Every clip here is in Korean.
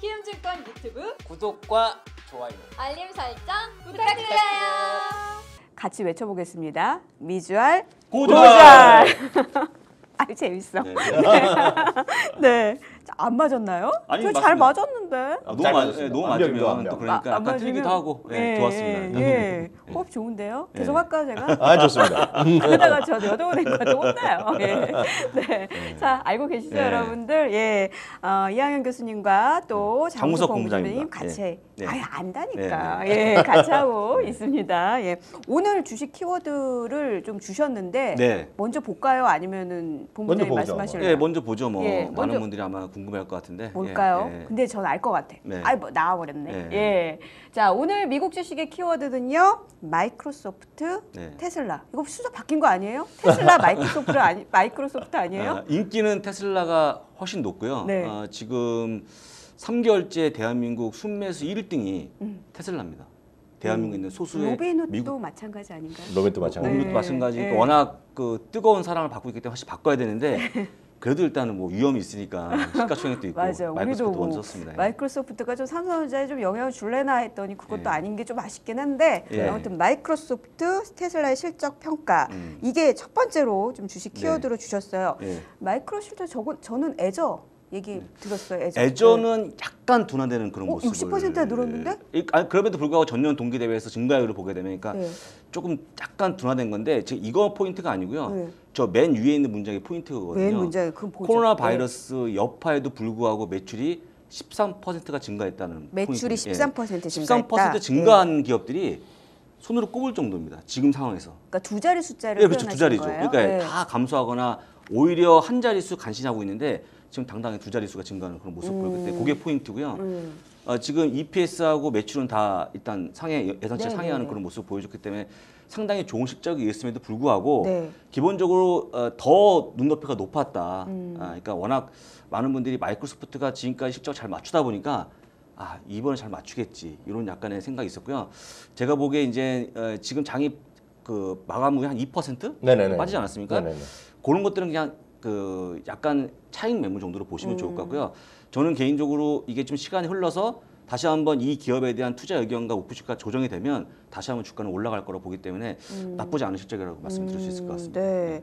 키움증권 유튜브 구독과 좋아요. 알림 설정 부탁드려요. 같이 외쳐보겠습니다. 미주알 고주알! 아 재밌어. 네. 네. 자, 안 맞았나요? 아니, 저 잘 맞습니다. 맞았는데. 아, 너무 잘 맞. 예, 너무 맞으면. 또 그러니까 아, 안 약간 틀리기도 맞으면- 하고 예, 예, 좋았습니다. 예, 호흡 좋은데요? 계속 예. 할까요, 제가? 아 좋습니다. 그러다가 저 여동생한테 혼나요. 예. 네. 자, 알고 계시죠, 네. 여러분들? 예. 어, 이학연 교수님과 또 장무석 장무석 본부장입니다. 같이. 예. 네. 아유, 안다니까. 예, 같이 하고 있습니다. 예. 오늘 주식 키워드를 좀 주셨는데. 네. 먼저 볼까요? 아니면은 본부장님. 말씀하실래요? 예, 먼저 보죠. 뭐 예, 많은 먼저- 분들이 아마 궁금해할 것 같은데. 뭘까요? 예, 예. 근데 전 알것 같아. 네. 아이 뭐 나와버렸네. 네. 예. 자 오늘 미국 주식의 키워드는요. 마이크로소프트, 네. 테슬라. 이거 순서 바뀐 거 아니에요? 테슬라, 마이크로소프트 아니 마이크로소프트 아니에요? 아, 인기는 테슬라가 훨씬 높고요. 네. 아, 지금 3개월째 대한민국 순매수 1등이 음. 테슬라입니다. 대한민국에 있는 소수의 로빈훗도 미국 마찬가지 아닌가요? 로벤도 마찬가지. 오늘도 네. 마찬가지니까 네. 워낙 그 뜨거운 사랑을 받고 있기 때문에 사실 바꿔야 되는데 그래도 일단은 뭐 위험이 있으니까 시가총액도 있고 맞아요. 우리도 마이크로소프트 뭐 먼저 썼습니다. 예. 마이크로소프트가 좀 삼성전자에 좀 영향을 줄래나 했더니 그것도 예. 아닌 게 좀 아쉽긴 한데 예. 아무튼 마이크로소프트 테슬라의 실적 평가 음. 이게 첫 번째로 좀 주식 네. 키워드로 주셨어요. 예. 마이크로소프트 저거 저는 애저 얘기 들었어요. 애저. 애저는 약간 둔화되는 그런 어, 모습을 60%나 늘었는데? 이- 아니, 그럼에도 불구하고 전년 동기 대비해서 증가율을 보게 되면 그러니까 네. 조금 약간 둔화된 건데 지금 이거 포인트가 아니고요. 네. 저맨 위에 있는 문장이 포인트거든요. 웬 문제 그 보죠. 코로나 네. 바이러스 여파에도 불구하고 매출이 13%가 증가했다는 매출이 포인트. 예. 13% 증가했다. 13% 증가한 기업들이 손으로 꼽을 정도입니다. 지금 상황에서. 그러니까 두 자리 숫자를 예, 그렇죠. 두 자리죠. 거예요? 그러니까 네. 다 감소하거나 오히려 한 자릿수 간신하고 있는데 지금 당당히 두 자릿수가 증가하는 그런 모습 보이기 때문에 그게 포인트고요. 음. 어, 지금 EPS하고 매출은 다 일단 상해 예상치 네, 상회하는 네, 그런 모습을 보여줬기 때문에 상당히 좋은 실적이 있음에도 불구하고 네. 기본적으로 어, 더 눈높이가 높았다. 음. 아, 그러니까 워낙 많은 분들이 마이크로소프트가 지금까지 실적 잘 맞추다 보니까 아 이번에 잘 맞추겠지 이런 약간의 생각이 있었고요. 제가 보기에 이제 어, 지금 장이 그 마감 후에 한 2% 네네네. 빠지지 않았습니까? 네네네. 그런 것들은 그냥 그 약간 차익 매물 정도로 보시면 좋을 음. 것 같고요. 저는 개인적으로 이게 좀 시간이 흘러서 다시 한번 이 기업에 대한 투자 의견과 목표 주가 조정이 되면 다시 한번 주가는 올라갈 거라고 보기 때문에 나쁘지 않은 실적이라고 말씀드릴 수 있을 것 같습니다. 음, 네.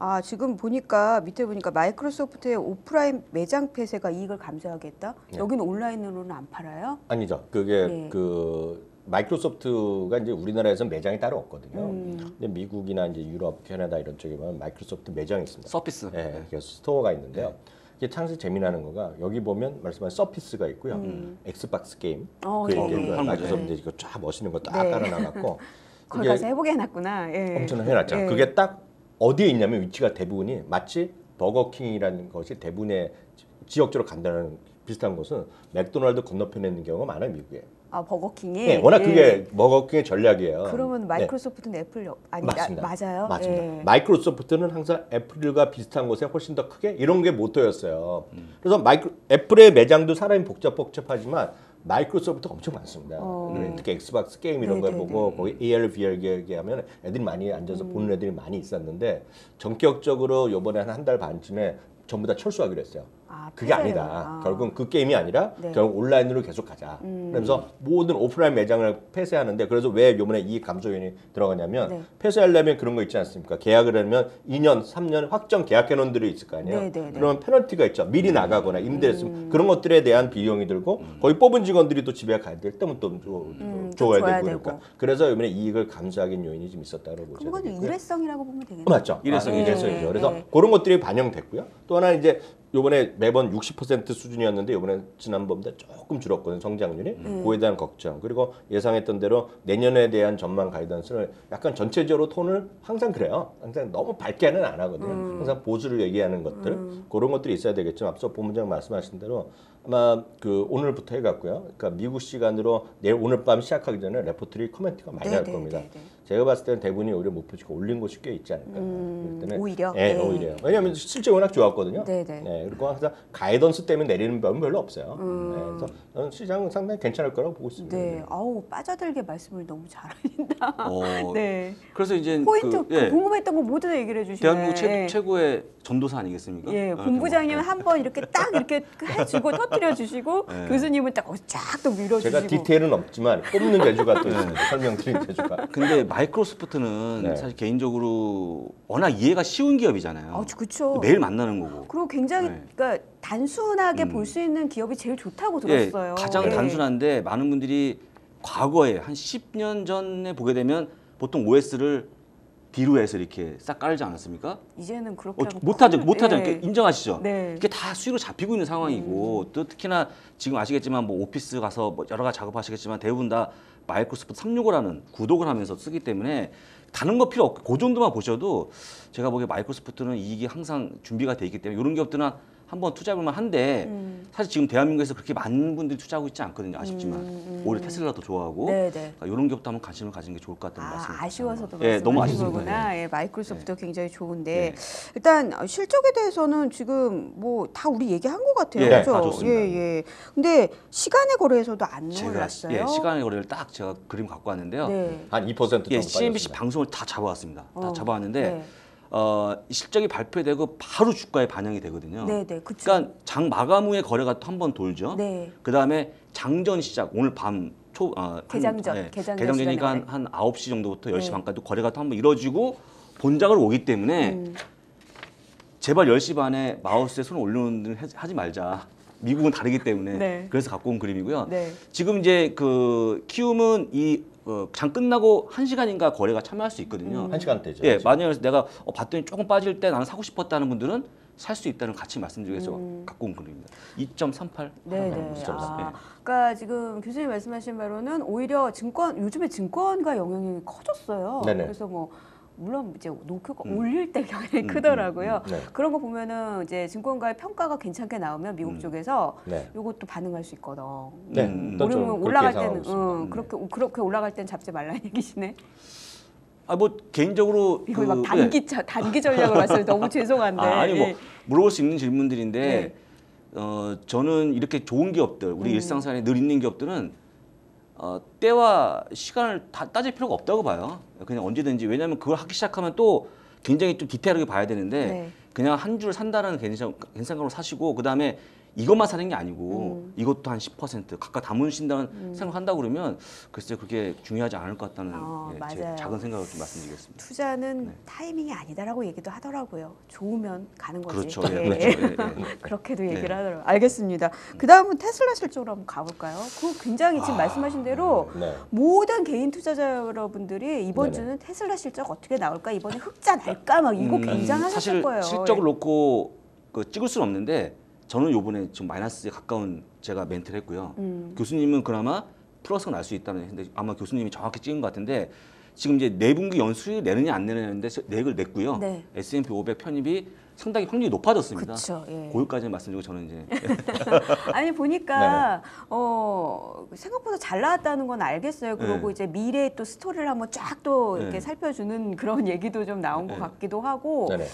아 지금 보니까 밑에 보니까 마이크로소프트의 오프라인 매장 폐쇄가 이익을 감소하겠다. 네. 여기는 온라인으로는 안 팔아요? 아니죠. 그게 네. 그 마이크로소프트가 이제 우리나라에서 매장이 따로 없거든요. 음. 근데 미국이나 이제 유럽, 캐나다 이런 쪽에 보면 마이크로소프트 매장이 있습니다. 서피스. 예, 그래서 스토어가 있는데요. 이게 상당히 재미나는 거가 여기 보면 말씀하신 서피스가 있고요. 엑스박스 게임. 음. 어, 그 네, 네. 그 마이크로소프트 네. 이거 쫙 멋있는 거딱 네. 깔아놔갖고 거기 가서 해보게 해놨구나. 예. 엄청 해놨죠. 예. 그게 딱 어디에 있냐면 위치가 대부분이 마치 버거킹이라는 것이 대부분의 지- 지역적으로 간다는 비슷한 곳은 맥도날드 건너편에 있는 경우가 많아요 미국에. 아 버거킹이. 네, 워낙 예. 그게 버거킹의 전략이에요. 그러면 네. 마이크로소프트는 애플 옆 아니 맞습니다. 아, 맞아요. 맞습니다. 예. 마이크로소프트는 항상 애플과 비슷한 곳에 훨씬 더 크게 이런 게 모토였어요. 음. 그래서 마이크로 애플의 매장도 사람이 복잡 복잡하지만 마이크로소프트가 엄청 많습니다. 어. 그리고 특히 엑스박스 게임 이런 네, 걸 네, 보고 거기 AR, VR 얘기하면 애들이 많이 앉아서 보는 애들이 많이 있었는데 전격적으로 요번에 한 한 달 반쯤에 전부 다 철수하기로 했어요. 아, 그게. 아니다. 아. 결국은 그 게임이 아니라 네. 음. 결국 온라인으로 계속 가자. 그러면서 모든 오프라인 매장을 폐쇄하는데 그래서 왜 요번에 이 감소 요인이 들어가냐면 네. 폐쇄하려면 그런 거 있지 않습니까? 계약을 하면 2년, 3년 확정 계약 해놓은 데들이 있을 거 아니에요. 네, 네, 네. 그러면 페널티가 있죠. 미리 나가거나 임대했으면 그런 것들에 대한 비용이 들고 거기 뽑은 직원들이 또 집에 가야 될 때면 또 줘, 음, 줘야 되고 그러니까. 그래서 이번에 이익을 감소하기 요인이 좀 있었다고 보죠. 그건 일회성이라고 보면 되겠네요. 맞죠. 일회성이죠. 아, 일회성이죠. 그래서 네. 그런 것들이 반영됐고요. 또 하나 이제 요번에 매번 60% 수준이었는데 요번에 지난번보다 조금 줄었거든요. 성장률이. 음. 그에 대한 걱정. 그리고 예상했던 대로 내년에 대한 전망 가이던스를 약간 전체적으로 톤을 항상 그래요. 항상 너무 밝게는 안 하거든요. 음. 항상 보수를 얘기하는 것들. 그런 것들이 있어야 되겠죠. 앞서 본부장 말씀하신 대로 아마 그 오늘부터 해갖고요. 그러니까 미국 시간으로 내일 오늘 밤 시작하기 전에 레포트들이 코멘트가 많이 네, 할 네, 겁니다. 네, 네. 제가 봤을 때는 대부분이 오히려 목표 주가 올린 곳이 꽤 있지 않을까. 음, 때는- 오히려? 예, 네. 오히려. 왜냐하면 실제 워낙 좋았거든요. 네 네. 네, 그리고 항상 가이던스 때문에 내리는 법은 별로 없어요. 음. 네, 그래서 저는 시장은 상당히 괜찮을 거라고 보고 있습니다. 네. 아우 빠져들게 말씀을 너무 잘하신다. 어, 네. 그래서 이제 포인트 그, 예, 궁금했던 거 모두 다 얘기를 해주시네. 대한민국 최, 예. 최고의 전도사 아니겠습니까? 예, 어, 본부장님 뭐, 한번 이렇게 딱 이렇게 해주고 터트려 주시고 네. 교수님은 딱 쫙 또 밀어주시고. 제가 디테일은 없지만 뽑는 재주가 또 있습니다. 설명드린 재주가. 근데 마이크로소프트는 네. 사실 개인적으로 워낙 이해가 쉬운 기업이잖아요. 아, 그렇죠. 매일 만나는 거고. 그리고 굉장히 네. 그러니까 단순하게 음. 볼수 있는 기업이 제일 좋다고 예, 들었어요. 가장 예. 단순한데 많은 분들이 과거에 한 10년 전에 보게 되면 보통 OS를 뒤로 해서 이렇게 싹 깔지 않았습니까? 이제는 그렇게 어, 못하죠, 큰일- 못하죠. 예. 인정하시죠? 네. 이게 다 수익으로 잡히고 있는 상황이고 또 특히나 지금 아시겠지만 뭐 오피스 가서 뭐 여러 가지 작업하시겠지만 대부분 다 마이크로소프트 365라는 구독을 하면서 쓰기 때문에 다른 거 필요 없고 그 정도만 보셔도 제가 보기에 마이크로소프트는 이익이 항상 준비가 돼 있기 때문에 이런 기업들은 한번 투자해볼 만 한데 음. 사실 지금 대한민국에서 그렇게 많은 분들이 투자하고 있지 않거든요 아쉽지만 음, 음, 오히려 테슬라도 좋아하고 네, 네. 그러니까 이런 기업도 한번 관심을 가지는 게 좋을 것 같다는 말씀. 아, 아쉬워서도 예, 너무 아쉽습니다. 거구나. 예, 마이크로소프트 굉장히 좋은데 네. 일단 실적에 대해서는 지금 뭐 다 우리 얘기한 것 같아요. 예, 그렇죠? 다 좋습니다. 예, 예. 근데 시간의 거래에서도 안 제가 올랐어요. 예, 시간의 거래를 딱 제가 그림 갖고 왔는데요. 네. 한2% 정도 예, 빠졌습니다. CNBC 방송을 다 잡아왔습니다. 다 어, 잡아왔는데 네. 어, 이 실적이 발표되고 바로 주가에 반영이 되거든요. 네, 네. 그쵸. 그러니까 장 마감 후에 거래가 또 한 번 돌죠. 네. 그 다음에 장전 시작 오늘 밤 초, 어, 한- 개장전, 예, 개장전 개장전이니까 시간에 한, 한 9시 정도부터 10시 네. 반까지 거래가 또 한 번 이루어지고 본작으로 오기 때문에 음. 제발 10시 반에 마우스에 손을 올려놓는 하지 말자. 미국은 다르기 때문에 네. 그래서 갖고 온 그림이고요. 네. 지금 이제 그 키움은 이 어, 장 끝나고 한 시간인가 거래가 참여할 수 있거든요. 한 시간 대죠. 예, 만약에 그래서 내가 어, 봤더니 조금 빠질 때 나는 사고 싶었다는 분들은 살 수 있다는 같이 말씀드리기 위해서 갖고 온 그림입니다. 2.38. 음. 네, 네. 아, 그러니까 지금 교수님 말씀하신 바로는 오히려 증권 요즘에 증권가 영향이 커졌어요. 네네. 그래서 뭐 물론 이제 노크가 음. 올릴 때 영향이 음, 크더라고요. 음, 네. 그런 거 보면은 이제 증권가의 평가가 괜찮게 나오면 미국 음. 쪽에서 네. 요것도 반응할 수 있거든. 네. 음. 오르면 그렇게 올라갈 때는. 응, 그렇게 그렇게 올라갈 땐 잡지 말라는 얘기시네. 아 뭐 개인적으로 이거 그, 막 단기 차, 단기 전략을 봤어요. 너무 죄송한데. 아, 아니 뭐 예. 물어볼 수 있는 질문들인데 네. 어 저는 이렇게 좋은 기업들 우리 음. 일상생활에 늘 있는 기업들은 어, 때와 시간을 다 따질 필요가 없다고 봐요. 그냥 언제든지 왜냐하면 그걸 하기 시작하면 또 굉장히 좀 디테일하게 봐야 되는데 네. 그냥 한 줄 산다는 개인 생각으로 사시고 그 다음에 이것만 사는 게 아니고 음. 이것도 한 10% 각각 담으신다는 생각한다고 그러면 글쎄 그렇게 중요하지 않을 것 같다는 어, 예, 제. 작은 생각을 좀 말씀드리겠습니다. 투자는 네. 타이밍이 아니다라고 얘기도 하더라고요. 좋으면 가는 거지. 그렇죠. 예, 예. 그렇죠. 예, 예. 그렇게도 얘기를 네. 하더라고요. 알겠습니다. 그 다음은 테슬라 실적으로 한번 가볼까요? 그 굉장히 지금 아, 말씀하신 대로 네. 모든 개인 투자자 여러분들이 이번 네네. 주는 테슬라 실적 어떻게 나올까? 이번에 흑자 날까? 막 이거 음, 굉장하셨을 사실 거예요. 실적을 예. 놓고 그 찍을 수는 없는데 저는 요번에 지금 마이너스에 가까운 제가 멘트를 했고요. 음. 교수님은 그나마 플러스가 날 수 있다는 근데 아마 교수님이 정확히 찍은 것 같은데 지금 이제 내분기 연수익 내느냐 안 내느냐인데 내역을 냈고요. 네. S&P 500 편입이 상당히 확률이 높아졌습니다. 그쵸, 예. 고유까지 말씀드리고 저는 이제 아니 보니까 어 생각보다 잘 나왔다는 건 알겠어요. 그리고 네. 이제 미래의 또 스토리를 한번 쫙 또 이렇게 네. 살펴주는 그런 얘기도 좀 나온 것 네. 같기도 하고 네네.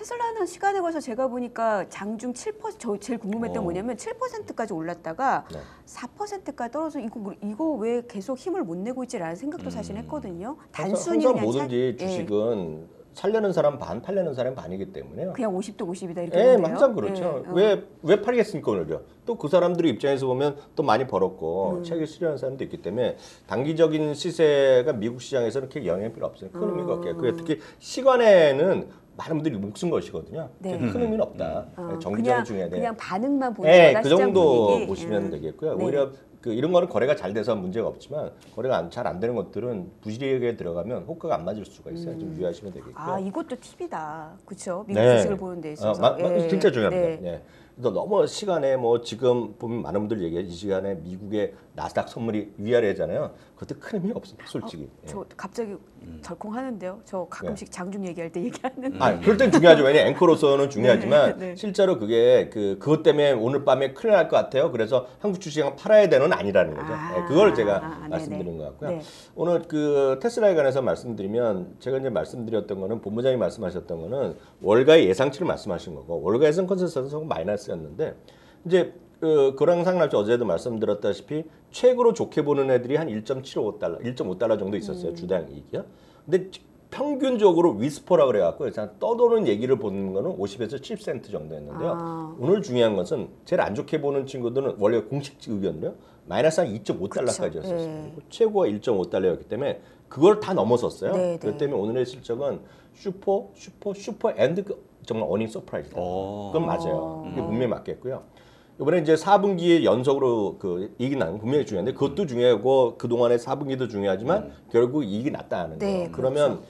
테슬라는 시간에 걸쳐 제가 보니까 장중 7%저 제일 궁금했던 어. 뭐냐면 7%까지 올랐다가 네. 4%까지 떨어져 이거 이거 왜 계속 힘을 못 내고 있지라는 생각도 사실 했거든요. 항상, 단순히 항상 그냥 뭐든지 차- 예, 주식은 살려는 사람 반, 팔려는 사람 반이기 때문에요. 그냥 50도 50이다 이렇게 예. 항상 그렇죠. 예, 어. 왜, 왜 팔겠습니까, 오늘요? 또 그 사람들의 입장에서 보면 또 많이 벌었고, 음. 책을 실현하는 사람도 있기 때문에 단기적인 시세가 미국 시장에서는 그렇게 영향이 별로 없어요. 큰 의미가 음. 없게. 그게 특히 시간에는 많은 분들이 목숨 것이거든요. 네. 큰 의미는 없다. 어, 정기적으로 돼. 그냥 반응만 보는 네, 거다 그 정도 분위기. 보시면 음. 되겠고요. 네. 오히려 그 이런 거는 거래가 잘 돼서 문제가 없지만 거래가 잘 안 되는 것들은 부실하게 들어가면 호가가 안 맞을 수가 있어요. 좀 유의하시면 되겠고요. 아 이것도 팁이다. 그렇죠? 미국 네. 주식을 보는 데 있어서. 아, 마- 마- 예. 진짜 중요합니다. 네. 네. 너무 시간에 뭐 지금 보면 많은 분들 얘기해 이 시간에 미국의 나스닥 선물이 위아래잖아요. 그것도 큰 의미 없습니다. 솔직히. 예. 저 갑자기 덜컹 하는데요. 저 가끔씩 장중 얘기할 때 얘기하는. 아, 그럴 땐 중요하죠. 왜냐 앵커로서는 중요하지만 네, 네. 실제로 그게 그 그것 때문에 오늘 밤에 큰일 날 것 같아요. 그래서 한국 주식은 팔아야 되는 아니라는 거죠. 아, 예, 그걸 제가 아, 네네. 말씀드린 것 같고요. 네. 오늘 그 테슬라에 관해서 말씀드리면 제가 이제 말씀드렸던 거는 본부장이 말씀하셨던 거는 월가의 예상치를 말씀하신 거고 월가에서는 컨센서스는 마이너스 였는데 이제 그 그랑 상관없이 어제도 말씀드렸다시피 최고로 좋게 보는 애들이 한 1.75달러, 1.5달러 정도 있었어요 음. 주당 이익이요. 근데 평균적으로 위스퍼라 그래갖고 그냥 떠도는 얘기를 보는 거는 50에서 7센트 정도였는데요. 아. 오늘 중요한 것은 제일 안 좋게 보는 친구들은 원래 공식 의견으로 마이너스 한 2.5달러까지였었어요. 네. 최고가 1.5달러였기 때문에 그걸 다 넘어섰어요. 네, 그렇기 네. 때문에 오늘의 실적은 슈퍼, 슈퍼, 슈퍼 and 그 정말 earning surprise다. 어. 그건 맞아요. 이게 분명히 맞겠고요. 이번에 이제 4분기에 연속으로 그 이익이 나는 건 분명히 중요한데 그것도 중요하고 그 동안의 4분기도 중요하지만 결국 이익이 났다는 네, 거예요. 그러면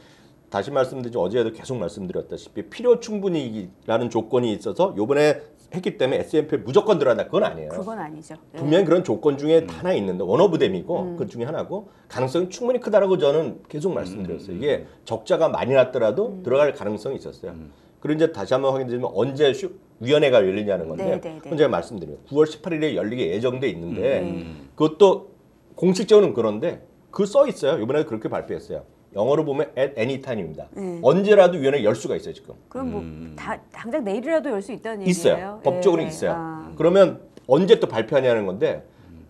다시 말씀드리죠. 어제도 계속 말씀드렸다시피 필요 충분히 이익이라는 조건이 있어서 요번에 했기 때문에 S&P 무조건 들어간다. 그건 아니에요. 그건 아니죠. 예. 분명히 그런 조건 중에 하나 있는데 원오브댐이고 그 중에 하나고 가능성이 충분히 크다라고 저는 계속 말씀드렸어요. 이게 적자가 많이 났더라도 들어갈 가능성이 있었어요. 그리고 이제 다시 한번 확인드리면 언제 슈, 위원회가 열리냐는 건데 네, 네, 네. 그건 제가 말씀드려요. 9월 18일에 열리게 예정돼 있는데 음. 그것도 공식적으로는 그런데 그 써 있어요. 이번에 그렇게 발표했어요. 영어로 보면 at any time입니다. 네. 언제라도 위원회 열 수가 있어요 지금. 그럼 뭐다 당장 내일이라도 열 수 있다는 얘기예요? 있어요. 법적으로 예. 있어요. 아. 그러면 언제 또 발표하냐는 건데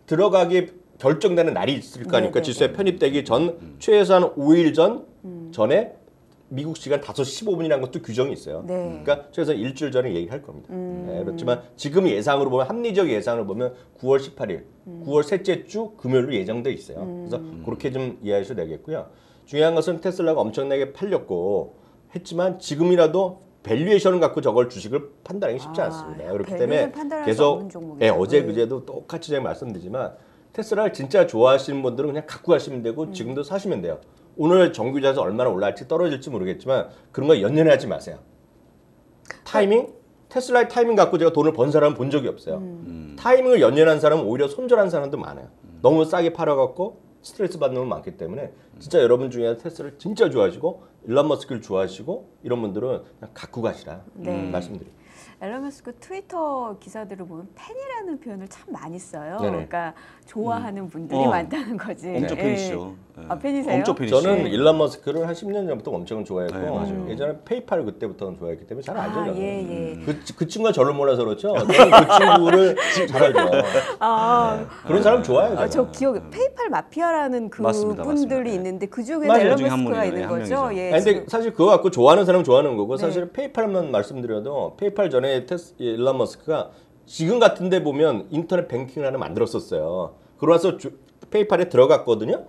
들어가기 결정되는 날이 있을 거니까 네, 네, 지수에 편입되기 전 최소한 5일 전 전에 미국 시간 5시 15분이라는 것도 규정이 있어요. 네. 그러니까 최소한 일주일 전에 얘기할 겁니다. 네, 그렇지만 지금 예상으로 보면 합리적 예상을 보면 9월 18일, 9월 셋째 주 금요일로 예정돼 있어요. 그래서 그렇게 좀 이해하셔도 되겠고요. 중요한 것은 테슬라가 엄청나게 팔렸고 했지만 지금이라도 valuation을 갖고 저걸 주식을 판단하기 쉽지 아, 않습니다. 그렇기 때문에 계속. 예, 어제 네. 그제도 똑같이 제가 말씀드리지만 테슬라를 진짜 좋아하시는 분들은 그냥 갖고 가시면 되고 음. 지금도 사시면 돼요. 오늘 정규장에서 얼마나 올라갈지 떨어질지 모르겠지만 그런 거 연연하지 마세요. 타이밍 테슬라의 타이밍 갖고 제가 돈을 번 사람은 본 적이 없어요. 음. 타이밍을 연연한 사람은 오히려 손절한 사람도 많아요. 너무 싸게 팔아갖고 스트레스 받는 분 많기 때문에 진짜 여러분 중에 테슬라를 진짜 좋아하시고 일론 머스크를 좋아하시고 이런 분들은 그냥 갖고 가시라 네. 말씀드립니다. 앨런 머스크 트위터 기사들을 보면 팬이라는 표현을 참 많이 써요. 네네. 그러니까 좋아하는 분들이 어. 많다는 거지. 엄청 예. 팬이시죠. 예. 아, 팬이세요? 엄청 팬이시죠. 저는 일론 머스크를 한 10년 전부터 엄청 좋아했고 네, 맞아요. 예전에 페이팔 그때부터 좋아했기 때문에 잘 알죠. 아, 저는. 예, 예. 그, 그 친구가 저를 몰라서 그렇죠. 저는 그 친구를 잘 알죠. 아, 그런 사람 좋아해요. 아, 저. 기억에 페이팔 마피아라는 그 맞습니다, 분들이 맞습니다. 네. 있는데 그 중에 한 머스크가 분이에요. 있는 한 거죠. 예. 아니, 근데. 사실 그거 갖고 좋아하는 사람은 좋아하는 거고 네. 사실 페이팔만 말씀드려도 페이팔 전에 테스 일론 머스크가 지금 같은데 보면 인터넷 뱅킹을 하나 만들었었어요. 그러면서 주- 페이팔에 들어갔거든요.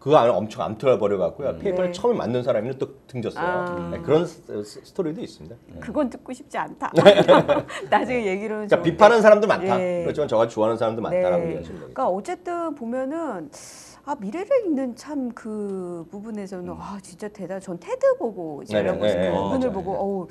그거 안에 엄청 암투를 벌여갖고요. 페이팔 네. 처음에 만든 사람이 또 등졌어요. 아. 네, 그런 스, 스- 스토리도 있습니다. 그건 듣고 싶지 않다. 나중에 얘기로는 그러니까 좋은데. 비판하는 사람도 많다. 예. 그렇지만 저같이 좋아하는 사람도 많다라고 네. 이해하시면 되겠죠. 그러니까 어쨌든 보면은 아 미래를 읽는 참 그 부분에서는 아 진짜 대단. 전 테드 보고 네네, 앨런 머스크 네, 네, 그분을 맞아요. 보고 어우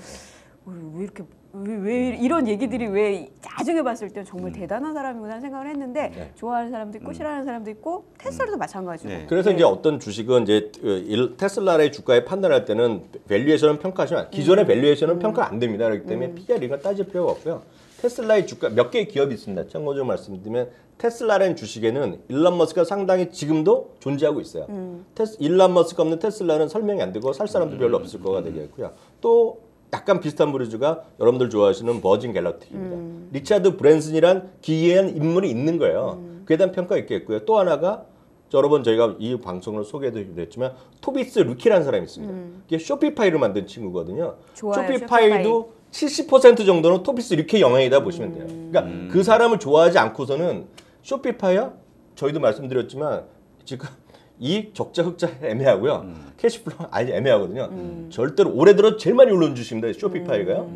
왜 이렇게 왜, 왜 이런 얘기들이 왜 나중에 봤을 때 정말 대단한 사람이구나 하는 생각을 했는데 네. 좋아하는 사람도 있고 싫어하는 사람도 있고 테슬라도 마찬가지고. 네. 그래서 이제 어떤 주식은 이제 어, 일- 테슬라의 주가에 판단할 때는 valuation은 평가하시면 기존의 valuation은 평가 안 됩니다. 그렇기 때문에 PER 이런 거 따질 필요가 없고요. 테슬라의 주가 몇 개의 기업이 있습니다. 참고적으로 말씀드리면 테슬라라는 주식에는 일론 머스크가 상당히 지금도 존재하고 있어요. 테스, 일론 머스크가 없는 테슬라는 설명이 안 되고 살 사람도 별로 없을 거가 되겠고요. 또 약간 비슷한 부류주가 여러분들 좋아하시는 버진 갤럭틱입니다. 리차드 브랜슨이란 기이한 인물이 있는 거예요. 그에 대한 평가 있겠고요. 또 하나가 여러 번 저희가 이 방송을 소개해드렸지만 토비스 루키라는 사람이 있습니다. 이게 쇼피파이를 만든 친구거든요. 좋아요, 쇼피파이도 70% 정도는 토비스 루키의 영향이다 보시면 돼요. 그러니까 그 사람을 좋아하지 않고서는 쇼피파이야 저희도 말씀드렸지만 지금 이 적자 흑자 애매하고요. cash flow 아주 애매하거든요. 절대로 올해 들어 제일 많이 올라온 주식입니다. 쇼피파이가요.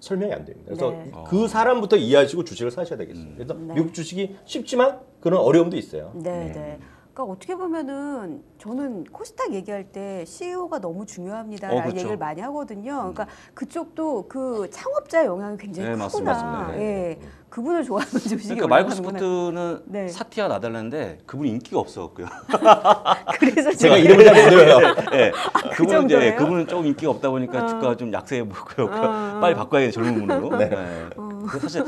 설명이 안 됩니다. 그래서 네. 그 사람부터 이해하시고 주식을 사셔야 되겠습니다. 그래서 미국 주식이 쉽지만 그런 어려움도 있어요. 네, 네. 그러니까 어떻게 보면은 저는 코스닥 얘기할 때 CEO가 너무 중요합니다라는 어, 그렇죠. 얘기를 많이 하거든요. 그러니까 그쪽도 그 창업자 영향이 굉장히 네. 크구나. 맞습니다. 예, 그분을 좋아하는 주식이 그러니까 올라가는구나. 마이크로소프트는 네. 사티아 나달라는데 그분 인기가 없었고요. 그래서 제가 이름을 잘못 외워요. 예. 그 그분은 이제 정도예요? 그분은 조금 인기가 없다 보니까 어. 주가가 좀 약세해 보고요. 어. 빨리 바꿔야 돼 젊은 분으로. 네. 그 사실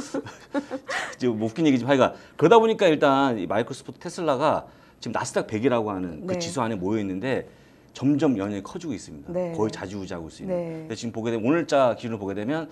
지금 뭐 웃긴 얘기지만 하여간 그러다 보니까 일단 이 마이크로소프트 테슬라가 지금 나스닥 100이라고 하는 그 네. 지수 안에 모여 있는데 점점 연연히 커지고 있습니다. 네. 거의 자지우지하고 있습니다. 네. 근데 지금 보게 되면 오늘자 기준으로 보게 되면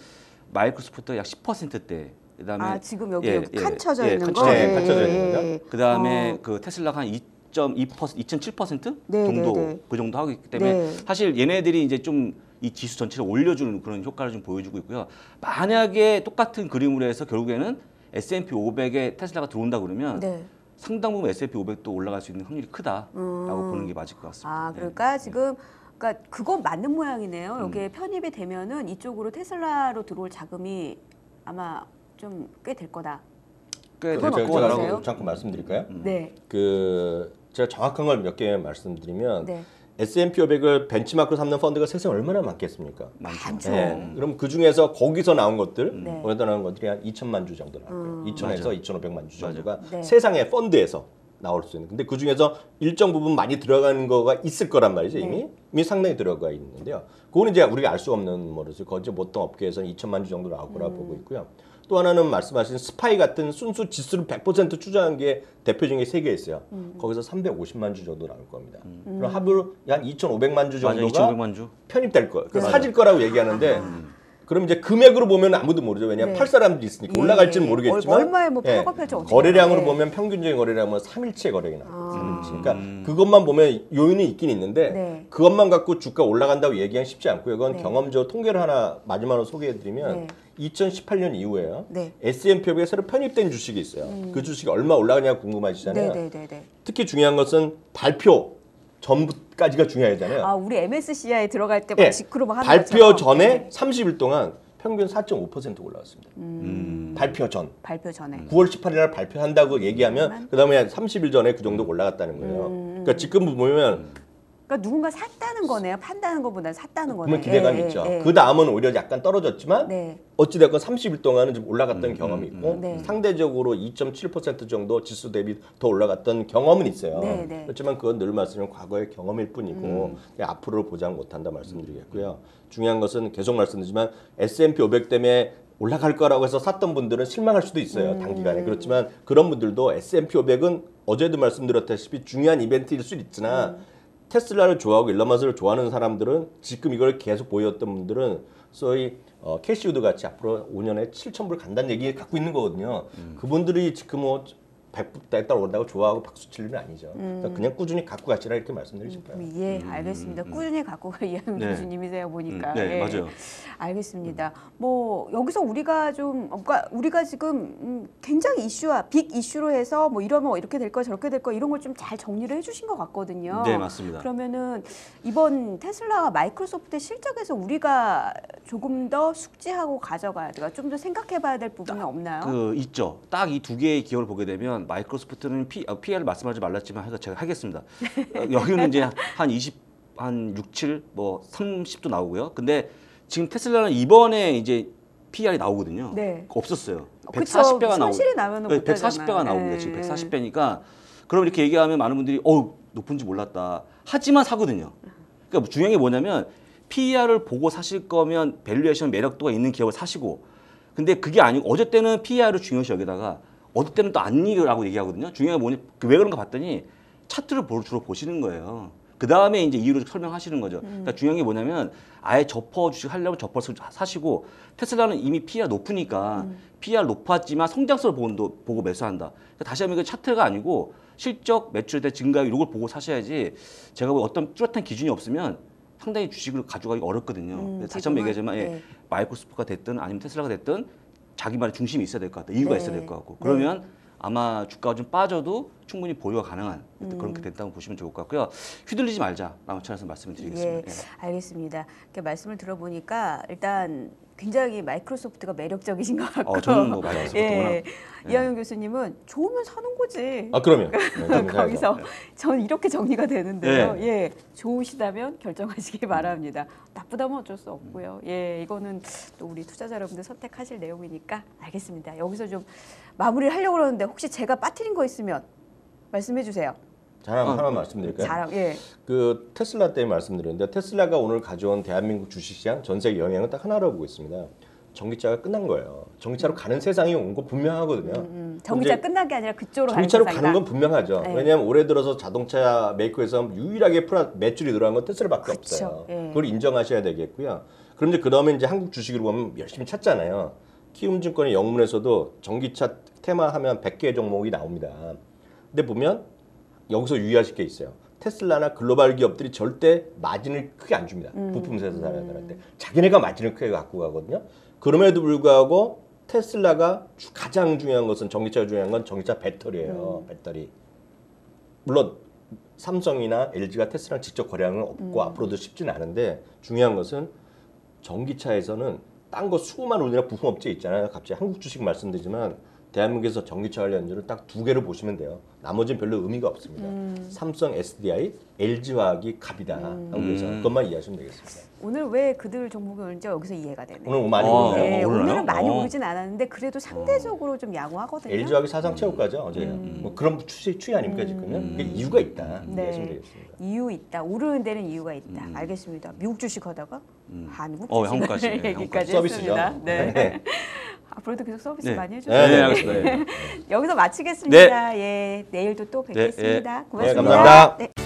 마이크로소프트 약 10%대. 그다음에 아 지금 여기 예, 여기 예, 칸 쳐져 예, 있는 칸 거. 쳐져 네, 칸 쳐져 있는 예. 예, 예. 그다음에 어. 그 테슬라가 한 2.2% 2.7% 네, 정도 네, 네. 그 정도 하고 있기 때문에 네. 사실 얘네들이 이제 좀 이 지수 전체를 올려주는 그런 효과를 좀 보여주고 있고요. 만약에 똑같은 그림으로 해서 결국에는 S&P 500에 테슬라가 들어온다 그러면 네. 상당 부분 S&P 500도 올라갈 수 있는 확률이 크다라고 음. 보는 게 맞을 것 같습니다. 아 네. 그러니까 지금 그러니까 그건 맞는 음. 모양이네요. 여기에 편입이 되면은 이쪽으로 테슬라로 들어올 자금이 아마 좀 꽤 될 거다. 꽤 그건 될 제가, 것 어떠세요? 같아요. 제가 잠깐 말씀드릴까요? 네. 그 제가 정확한 걸 몇 개 말씀드리면 네. S&P 500을 벤치마크로 삼는 펀드가 세상에 얼마나 많겠습니까? 많죠. 네. 그럼 그 중에서 거기서 나온 것들, 네. 거기서 나온 것들이 한 2천만 주 정도 나올 거예요. 음. 2천에서 맞아요. 2,500만 주 정도가 네. 세상의 펀드에서 나올 수 있는. 근데 그 중에서 일정 부분 많이 들어가는 거가 있을 거란 말이죠. 이미 네. 이미 상당히 들어가 있는데요. 그거는 이제 우리가 알 수 없는 뭐로서 거지 보통 업계에서는 2천만 주 정도 나올 거라 음. 보고 있고요. 또 하나는 말씀하신 스파이 같은 순수 지수를 100% 추정한 게 대표적인 게 세 개 있어요. 음. 거기서 350만 주 정도 나올 겁니다. 그럼 합으로 한 2,500만 주 맞아, 정도가 2,500만 주. 편입될 거예요. 그 네. 사질 거라고 얘기하는데 그럼 이제 금액으로 보면 아무도 모르죠. 왜냐하면 네. 팔 사람들이 있으니까 예, 올라갈지는 예. 모르겠지만 얼- 얼마에 뭐 팔고 팔지 어떻게 거래량으로 알아요? 보면 평균적인 거래량은 3일치 거래량이 나와요. 아. 3일치. 그러니까 그것만 보면 요인이 있긴 있는데 네. 그것만 갖고 주가 올라간다고 얘기하기 쉽지 않고요. 그건 네. 경험적으로 통계를 하나 마지막으로 소개해드리면 네. 2018년 이후에요. 네. S&P 500에 새로 편입된 주식이 있어요. 그 주식이 얼마 올라가냐 궁금하시잖아요. 네, 네, 네, 네. 특히 중요한 것은 발표 전부까지가 중요하잖아요. 아, 우리 MSCI에 들어갈 때 예, 막 시끄러 막 하는 발표 것처럼. 전에 네. 30일 동안 평균 4.5% 올라왔습니다. 음. 발표 전. 발표 전에. 9월 18일 날 발표한다고 얘기하면 음. 그다음에 30일 전에 그 정도 올라갔다는 거예요. 그러니까 지금 보면 그러니까 누군가 샀다는 거네요. 판다는 것보다 샀다는 거네. 보면 기대감 예, 이 있죠. 예, 예. 그 다음은 오히려 약간 떨어졌지만 네. 어찌 됐건 30일 동안은 좀 올라갔던 경험이 있고 네. 상대적으로 2.7% 정도 지수 대비 더 올라갔던 경험은 있어요. 네, 네. 그렇지만 그건 늘 말씀드린 과거의 경험일 뿐이고 음. 그냥 앞으로를 보장 못한다 말씀드리겠고요. 중요한 것은 계속 말씀드리지만 S&P 500 때문에 올라갈 거라고 해서 샀던 분들은 실망할 수도 있어요 음. 단기간에 그렇지만 그런 분들도 S&P 500은 어제도 말씀드렸다시피 중요한 이벤트일 수 있으나 음. 테슬라를 좋아하고 일론 머스크를 좋아하는 사람들은 지금 이걸 계속 보였던 분들은 소위 어, 캐시우드 같이 앞으로 5년에 7천 불 간다는 얘기 갖고 있는 거거든요. 그분들이 지금 뭐 100불 달달 오른다고 좋아하고 박수 칠 일은 아니죠. 그러니까 그냥 꾸준히 갖고 가시라 이렇게 말씀드리고 싶어요. 예, 알겠습니다. 꾸준히 갖고 가 이하는 네. 교수님이세요 보니까. 음, 네, 예. 맞아요. 알겠습니다. 뭐 여기서 우리가 좀 그러니까 우리가 지금 음, 굉장히 이슈와 빅 이슈로 해서 뭐 이러면 뭐 이렇게 될 거 저렇게 될 거 이런 걸 좀 잘 정리를 해주신 것 같거든요. 네, 맞습니다. 그러면은 이번 테슬라와 마이크로소프트 실적에서 우리가 조금 더 숙지하고 가져가야 돼요. 좀더 생각해봐야 될 부분이 없나요? 그 있죠. 딱 이 두 개의 기업을 보게 되면 마이크로소프트는 P, 아, PR을 말씀하지 말랐지만 해서 제가 하겠습니다. 어, 여기는 이제 한 20, 한 6, 7, 뭐 30도 나오고요. 근데 지금 테슬라는 이번에 이제 PER이 나오거든요. 네. 없었어요. 그쵸. 140배가 나오고. 손실이 나면은 못 140배가 하잖아요. 나옵니다. 네. 지금 140배니까 그럼 이렇게 얘기하면 많은 분들이 어 높은지 몰랐다. 하지만 사거든요. 그러니까 중요한 게 뭐냐면 PER을 보고 사실 거면 valuation 매력도가 있는 기업을 사시고 근데 그게 아니고 어제 때는 PER을 중요시 여기다가 어제 때는 또 아니라고 얘기하거든요. 중요한 게 뭐냐 그왜 그런가 봤더니 차트를 보- 주로 보시는 거예요. 그 다음에 이제 이유를 설명하시는 거죠. 그러니까 중요한 게 뭐냐면 아예 접어 주식 하려면 접어서 사시고 테슬라는 이미 PER 높으니까 PER 높았지만 성장성을 보고, 보고 매수한다. 그러니까 다시 한번 이거 차트가 아니고 실적 매출대 증가율 이걸 보고 사셔야지 제가 뭐 어떤 뚜렷한 기준이 없으면 상당히 주식을 가져가기 어렵거든요. 음, 다시 한번 얘기하지만 예, 네. 마이크로소프트가 됐든 아니면 테슬라가 됐든 자기만의 중심이 있어야 될 것 같다. 이유가 네. 있어야 될 것 같고 네. 그러면 아마 주가가 좀 빠져도 충분히 보유가 가능한 음. 그렇게 된다고 보시면 좋을 것 같고요. 휘둘리지 말자. 라는 차에서 말씀을 드리겠습니다. 예, 알겠습니다. 이렇게 말씀을 들어보니까 일단 굉장히 마이크로소프트가 매력적이신 것 같고. 어, 저는 뭐 마이크로소프트 예. 워낙, 이하영 교수님은 좋으면 사는 거지. 아 그럼요. 네. 거기서 전 이렇게 정리가 되는데요. 네. 예, 좋으시다면 결정하시기 바랍니다. 나쁘다면 어쩔 수 없고요. 예, 이거는 또 우리 투자자 여러분들 선택하실 내용이니까 알겠습니다. 여기서 좀 마무리를 하려고 그러는데 혹시 제가 빠뜨린 거 있으면 말씀해 주세요. 자, 하나, 어. 하나 말씀드릴까요? 자랑, 예. 그 테슬라 때문에 말씀드렸는데 테슬라가 오늘 가져온 대한민국 주식시장 전 세계 영향은 딱 하나로 보고 있습니다. 전기차가 끝난 거예요. 전기차로 가는 세상이 온 거 분명하거든요. 음, 전기차 이제 끝난 게 아니라 그쪽으로 가는 전기차로 세상이다. 가는 건 분명하죠. 네. 왜냐하면 올해 들어서 자동차 메이커에서 유일하게 플라, 매출이 늘어난 건 테슬라밖에 그쵸. 없어요. 예. 그걸 인정하셔야 되겠고요. 그럼 이제 그 다음에 이제 한국 주식으로 보면 열심히 찾잖아요. 키움증권의 영문에서도 전기차 테마 하면 100개 종목이 나옵니다. 근데 보면 여기서 유의하실 게 있어요. 테슬라나 글로벌 기업들이 절대 마진을 크게 안 줍니다. 음. 부품 생산할 때 자기네가 마진을 크게 갖고 가거든요. 그럼에도 불구하고 테슬라가 주- 가장 중요한 것은 전기차가 중요한 건 전기차 배터리예요. 음. 배터리. 물론 삼성이나 LG가 테슬라랑 직접 거래하는 건 없고 음. 앞으로도 쉽지는 않은데 중요한 것은 전기차에서는 딴 거 수고만 우리나라 부품 업체 있잖아요. 갑자기 한국 주식 말씀드리지만 대한민국에서 전기차 관련주를 딱두 개로 보시면 돼요. 나머지는 별로 의미가 없습니다. 음. 삼성 SDI, LG화학이 갑이다. 한국에서 음. 그것만 이해하시면 되겠습니다. 오늘 왜 그들 종목이 오는지 여기서 이해가 되네요. 오늘 많이 어, 보나요? 예, 오르나요? 오늘은 많이 어. 오르진 않았는데 그래도 상대적으로 좀 양호하거든요. LG화학이 사상 최고가죠 어제. 음. 뭐 그런 추세 추이 아닙니까 지금요? 그게 이유가 있다. 네. 이해하시면 되겠습니다. 이유 있다. 오르는 데는 이유가 있다. 알겠습니다. 미국 주식 하다가 음. 한국 어, 주식 한국까지, 네, 얘기까지 서비스죠. 했습니다. 네. 네. 앞으로도 계속 서비스 네. 많이 해주세요. 네, 네, 네. 알겠습니다. 네. 여기서 마치겠습니다. 예, 내일도 또 뵙겠습니다. 네, 고맙습니다. 감사합니다. 네.